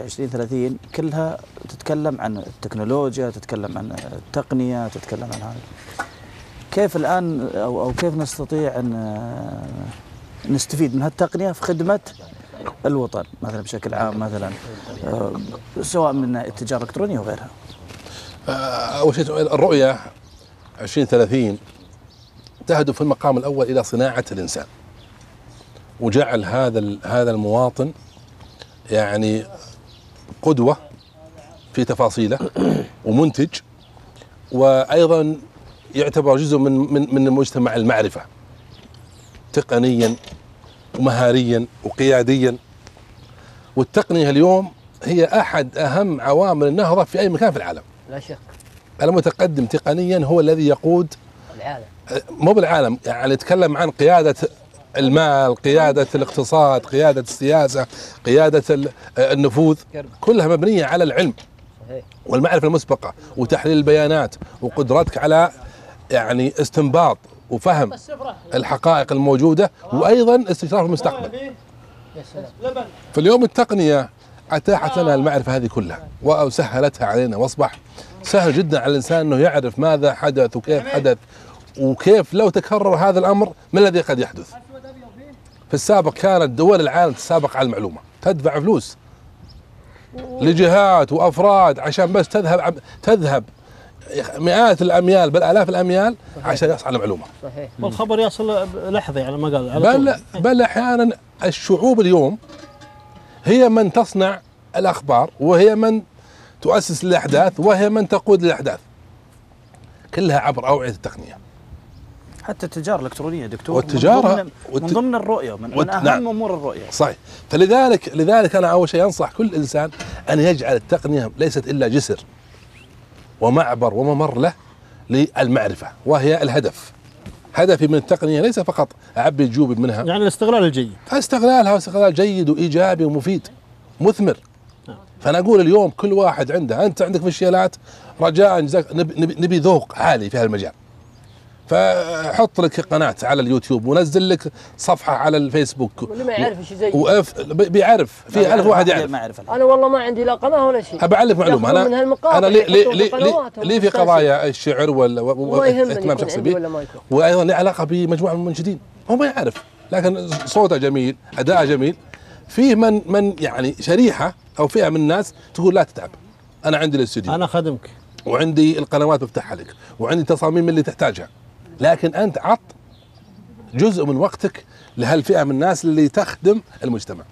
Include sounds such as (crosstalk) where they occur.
2030 كلها تتكلم عن التكنولوجيا تتكلم عن التقنية تتكلم عن هذا. كيف الآن أو أو كيف نستطيع أن آه، نستفيد من هالتقنية في خدمة الوطن مثلا بشكل عام مثلا آه، سواء من التجارة الإلكترونية وغيرها آه، أول شيء الرؤية 2030 تهدف في المقام الأول إلى صناعة الإنسان. وجعل هذا هذا المواطن يعني قدوة في تفاصيله (clears throat) ومنتج وأيضا يعتبر جزء من من من مجتمع المعرفة تقنيا ومهاريا وقياديا. والتقنية اليوم هي أحد أهم عوامل النهضة في أي مكان في العالم. لا شك. المتقدم تقنيا هو الذي يقود العالم. مو بالعالم يعني نتكلم عن قيادة المال قيادة الاقتصاد قيادة السياسة قيادة ال- النفوذ كلها مبنية على العلم صحيح. والمعرفة المسبقة وتحليل البيانات وقدرتك على يعني استنباط وفهم الحقائق الموجودة وأيضا استشراف المستقبل. فاليوم التقنية اتاحت لنا المعرفة هذه كلها وسهلتها علينا وأصبح سهل جدا على الإنسان إنه يعرف ماذا حدث وكيف حدث وكيف لو تكرر هذا الأمر ما الذي قد يحدث. في السابق كانت دول العالم تتسابق على المعلومة، تدفع فلوس لجهات وأفراد عشان بس تذهب تذهب مئات الأميال بل آلاف الأميال عشان يحصل على معلومه. صحيح والخبر يصل لحظة على ما قال بل. بل أحيانا الشعوب اليوم هي من تصنع الأخبار وهي من تؤسس الأحداث وهي من تقود الأحداث كلها عبر أوعية التقنية حتى التجارة الإلكترونية دكتور. والتجارة من ضمن, والت- من ضمن الرؤية من, والت- من أهم نعم. أمور الرؤية. صحيح. فلذلك لذلك أنا أول شيء أنصح كل إنسان أن يجعل التقنية ليست إلا جسر ومعبر وممر له للمعرفة وهي الهدف. هدفي من التقنية ليس فقط أعبي جوبي منها. يعني الاستغلال الجيد. استغلالها استغلال جيد وإيجابي ومفيد مثمر. فأنا أقول اليوم كل واحد عنده أنت عندك مشكلات رجاء جزاك نبي, نبي, نبي ذوق عالي في هالمجال فحط لك قناة على اليوتيوب ونزل لك صفحة على الفيسبوك. واللي ما يعرف إيش زي. وأف بيعرف. في ألف واحد يعرف. ما يعرف. أنا والله ما عندي لا قناة ولا شيء. أبى اعلمك معلومة. ياخذون من أنا أنا لي لي لي, في لي, لي في. قضايا الشعر ولا واهتمام يكون شخصي يكون؟ وأيضا له علاقه بمجموعه من المنشدين. هو ما يعرف. لكن صوته جميل أداءه جميل. فيه من من يعني شريحة أو فئة من الناس تقول لا تتعب. أنا عندي الاستوديو. أنا خدمك. وعندي القنوات بفتحها لك. وعندي تصاميم اللي تحتاجها. لكن أنت عط جزء من وقتك لهالفئة من الناس اللي تخدم المجتمع.